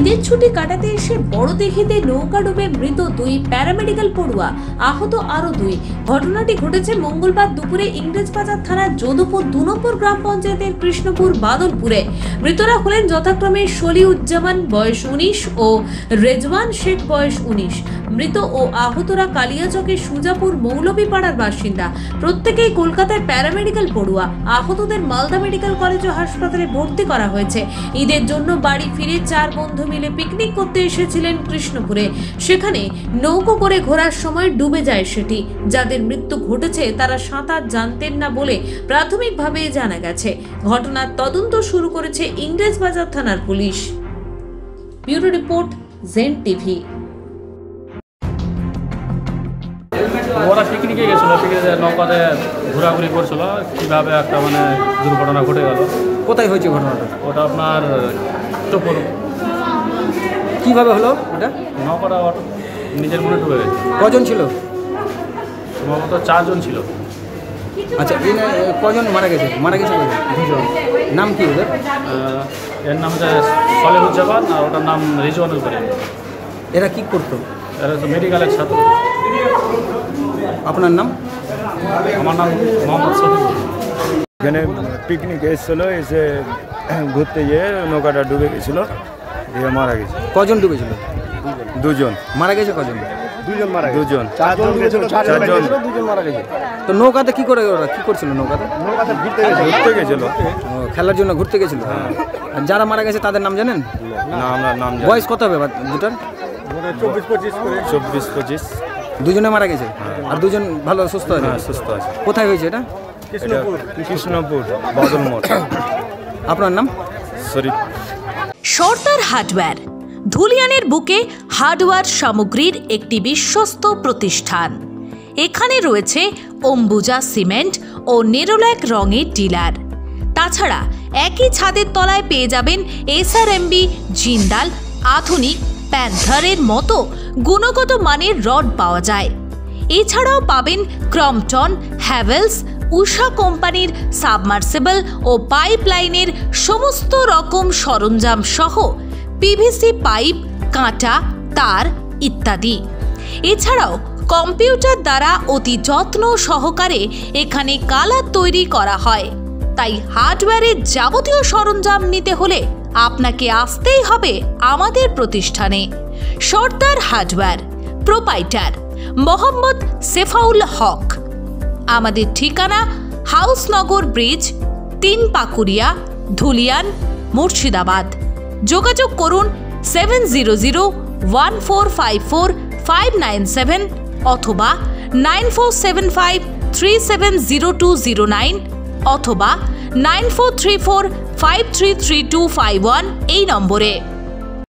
ঈদের ছুটি কাটাতে এসে বড় দেখিতে নৌকা ডুবে মৃত দুই প্যারামেডিক্যাল পড়ুয়া, আহত আরও দুই। ঘটনাটি ঘটেছে মঙ্গলবার দুপুরে ইংরেজ বাজার থানার যোধপুর দু নম্বর গ্রাম পঞ্চায়েতের কৃষ্ণপুর, বাদলপুরে। মৃতরা হলেন যথাক্রমে সলিউজ্জামান বয়স উনিশ, ও রেজওয়ান শেখ, বয়স উনিশ। মৃত ও আহতরা কালিয়াচকের সুজাপুর মৌলভীপাড়ার বাসিন্দা। প্রত্যেকেই কলকাতায় প্যারামেডিক্যাল পড়ুয়া। আহতদের মালদা মেডিকেল কলেজ ও হাসপাতালে ভর্তি করা হয়েছে। ঈদের জন্য বাড়ি ফিরে চার বন্ধু মিলে পিকনিক করতে এসেছিলেন কৃষ্ণপুরে। সেখানে নৌকো করে ঘোরার সময় ডুবে যায় সেটি। যাদের মৃত্যু ঘটেছে তারা সাঁতার জানতেন না বলে প্রাথমিকভাবে জানা গেছে। ঘটনার তদন্ত শুরু করেছে ইংরেজবাজার থানার police. Bureau report Zen TV. ওরা পিকনিকে গেছিল পিকনিকে নৌকাতে ঘোরাঘুরি করছিল কীভাবে একটা মানে দুর্ঘটনা ঘটে গেল। কোথায় হয়েছে ঘটনাটা? ওটা আপনার চোপর কীভাবে হলো ওটা নৌকাটা ওর নিজের মনে ডুবে গেছে। কজন ছিল? সম্ভবত চারজন ছিল। আচ্ছা এনে কজন মারা গেছে? মারা গেছে কজন? দুজন। নাম কি ওদের? এর নাম হচ্ছে সলেমুজ্জামান আর ওটার নাম রিজওয়ানুল করিম। এরা কি করতো? এরা হচ্ছে মেডিকেলের ছাত্র। আপনার নাম? আমার নাম মোহাম্মদ সফিকুল এখানে পিকনিক এসেছিল এসে ঘুরতে গিয়ে নৌকাটা ডুবে গেছিল। মারা গেছে। কজন ডুবেছিল? দুজন। মারা গেছে কজন? দুজন মারা দুজন। চারজন চারজন তো নৌকাতে কি করে ওরা কি করছিল নৌকাতে? ঘুরতে গেছিল। ও, খেলার জন্য ঘুরতে গেছিল? আর যারা মারা গেছে তাদের নাম জানেন? না আমরা নাম জানি বয়স কত হবে দুটার? চব্বিশ পঁচিশ চব্বিশ পঁচিশ। দুজনে মারা গেছে? আর দুজন ভালো সুস্থ আছে? হ্যাঁ সুস্থ আছে। কোথায় হয়েছে এটা? কৃষ্ণপুর। বদল মোড় আপনার নাম? শরীফ। সর্দার হার্ডওয়্যার। ধুলিয়ানের বুকে হার্ডওয়্যার সামগ্রীর একটি বিশ্বস্ত প্রতিষ্ঠান। এখানে রয়েছে অম্বুজা সিমেন্ট ও নেরোল্যাক রঙের ডিলার। তাছাড়া একই ছাদের তলায় পেয়ে যাবেন এসআরএমবি জিন্দাল আধুনিক প্যান্থারের মতো গুণগত মানের রড পাওয়া যায়। এছাড়াও পাবেন ক্রমটন হ্যাভেলস উষা কোম্পানির সাবমার্সেবল ও পাইপলাইনের সমস্ত রকম সরঞ্জাম সহ পিভিসি পাইপ, কাঁটা, তার ইত্যাদি। এছাড়াও কম্পিউটার দ্বারা অতি যত্ন সহকারে এখানে কালার তৈরি করা হয়। তাই হার্ডওয়্যারের যাবতীয় সরঞ্জাম নিতে হলে আপনাকে আসতেই হবে আমাদের প্রতিষ্ঠানে। Sardar hardware, proprietor, Mohammad Sefaul Haque. আমাদের ঠিকানা হাউসনগর ব্রিজ, তিন পাকুড়িয়া, ধুলিয়ান, মুর্শিদাবাদ। যোগাযোগ করুন seven zero zero one four five four five nine seven অথবা nine four seven five three seven zero two zero nine অথবা nine four three four five three three two five one এই নম্বরে।